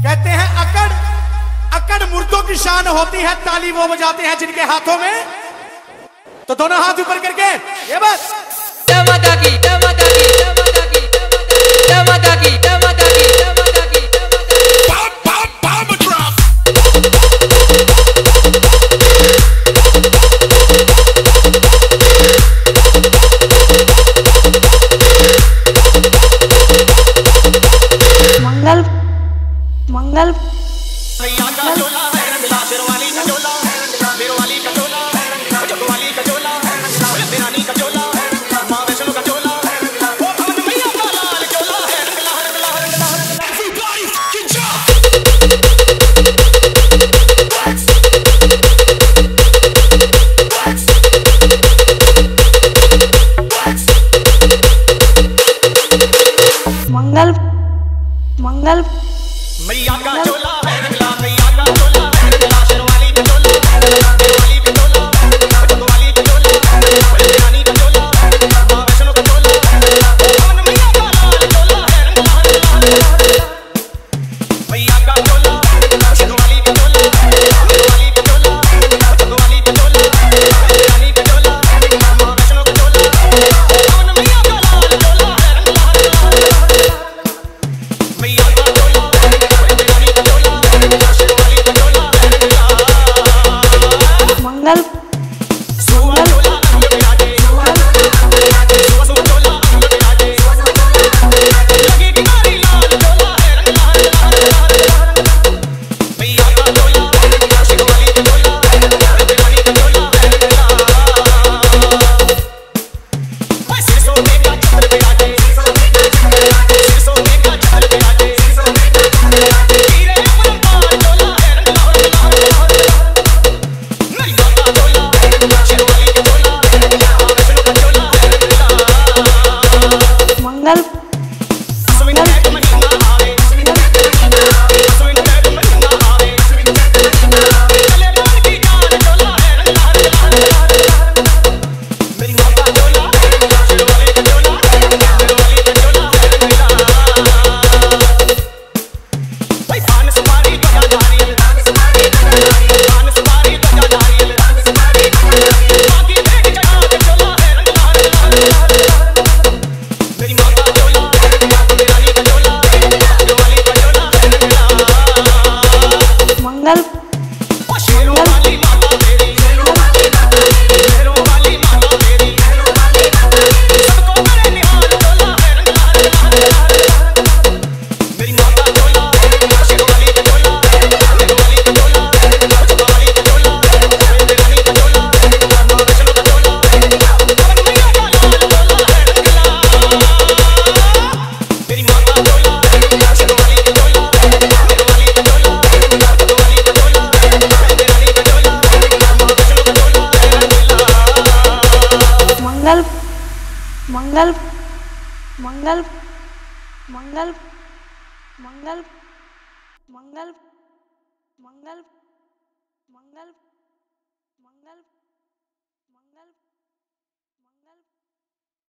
कहते हैं, अकड़ अकड़ मुर्दों की शान होती है, ताली वो बजाते हैं जिनके हाथों में। तो दोनों हाथ ऊपर करके, ये बस। मंगल मंगल me up. Hidalgo. मंगल मंगल मंगल मंगल मंगल मंगल मंगल मंगल मंगल